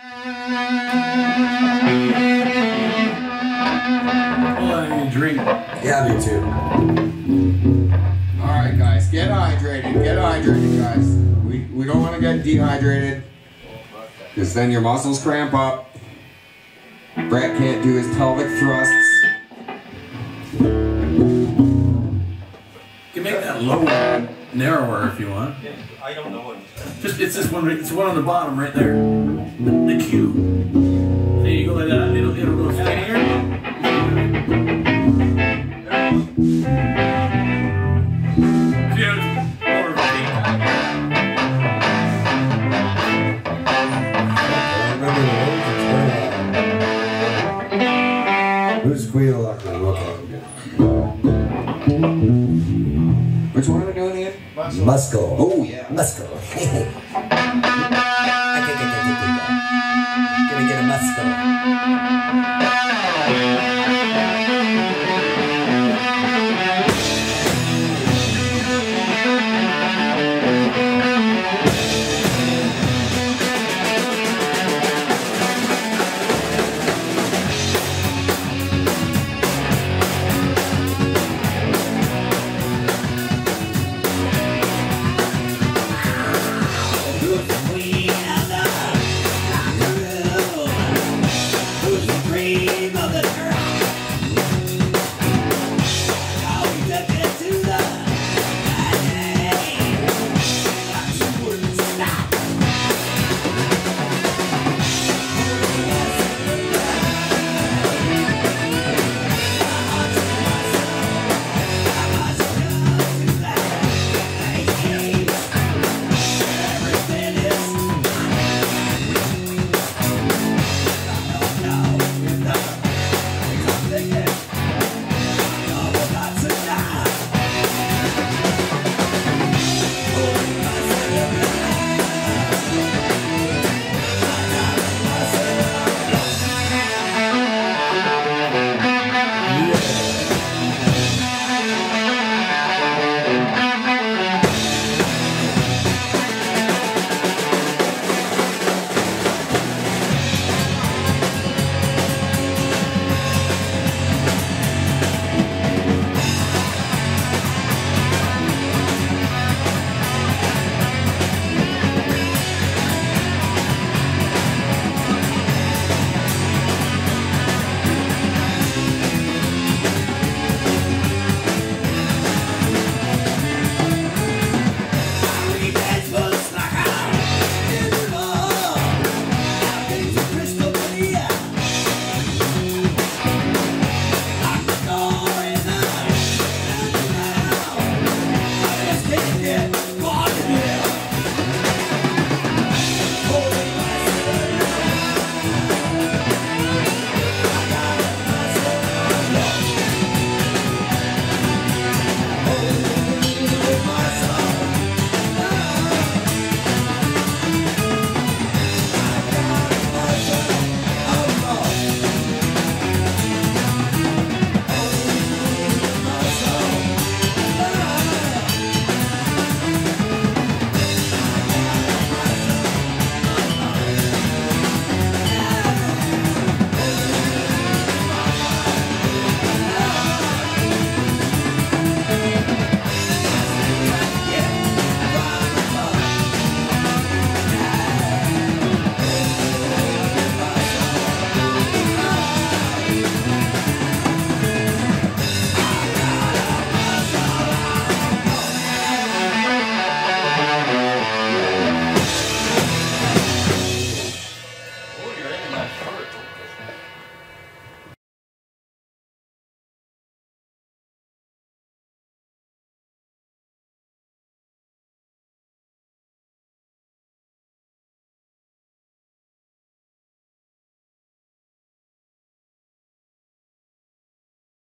A drink. Yeah, me too. All right, guys, get hydrated. Get hydrated, guys. We, we don't want to get dehydrated because then your muscles cramp up. Brett can't do his pelvic thrusts. You can make that lower, narrower if you want. I don't know what Just it's this one. It's one on the bottom right there. The, the Q. There you go like that. It'll it'll go skinnier. Dude, more of a deep. Remember the words? Who's Squeal Okay. Which one are we doing again? Muscle. Oh, yeah. Muscle. name of the